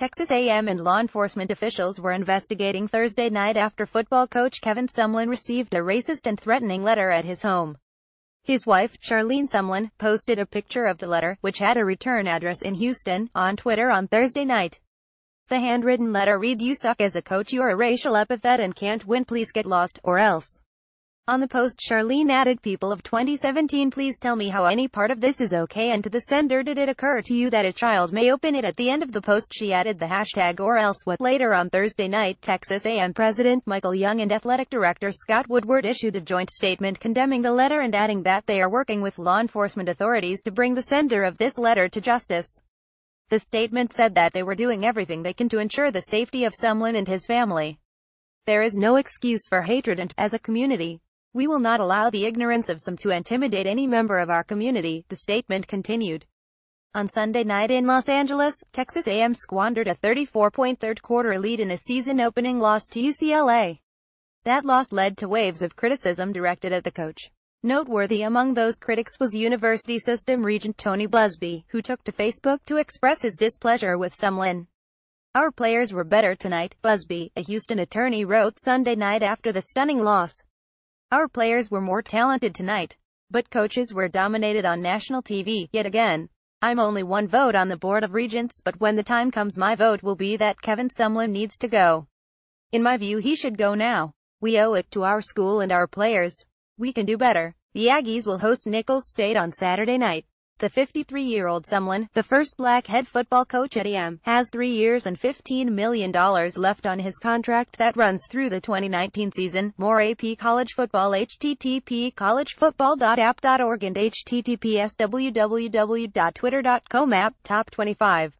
Texas A&M and law enforcement officials were investigating Thursday night after football coach Kevin Sumlin received a racist and threatening letter at his home. His wife, Charlene Sumlin, posted a picture of the letter, which had a return address in Houston, on Twitter on Thursday night. The handwritten letter read You suck as a coach you're a racial epithet and can't win please get lost, or else. On the post Charlene added people of 2017 please tell me how any part of this is okay and to the sender did it occur to you that a child may open it at the end of the post she added the hashtag or else what later on Thursday night Texas A&M President Michael Young and Athletic Director Scott Woodward issued a joint statement condemning the letter and adding that they are working with law enforcement authorities to bring the sender of this letter to justice. The statement said that they were doing everything they can to ensure the safety of Sumlin and his family. There is no excuse for hatred and, as a community, we will not allow the ignorance of some to intimidate any member of our community, the statement continued. On Sunday night in Los Angeles, Texas A&M squandered a 34-point third-quarter lead in a season-opening loss to UCLA. That loss led to waves of criticism directed at the coach. Noteworthy among those critics was University System Regent Tony Buzbee, who took to Facebook to express his displeasure with Sumlin. Our players were better tonight, Buzbee, a Houston attorney wrote Sunday night after the stunning loss. Our players were more talented tonight, but coaches were dominated on national TV, yet again. I'm only one vote on the Board of Regents, but when the time comes my vote will be that Kevin Sumlin needs to go. In my view he should go now. We owe it to our school and our players. We can do better. The Aggies will host Nicholls State on Saturday night. The 53-year-old Sumlin, the first black head football coach at A&M, has three years and $15 million left on his contract that runs through the 2019 season. More AP College Football http collegefootball.app.org and https www.twitter.com app top 25.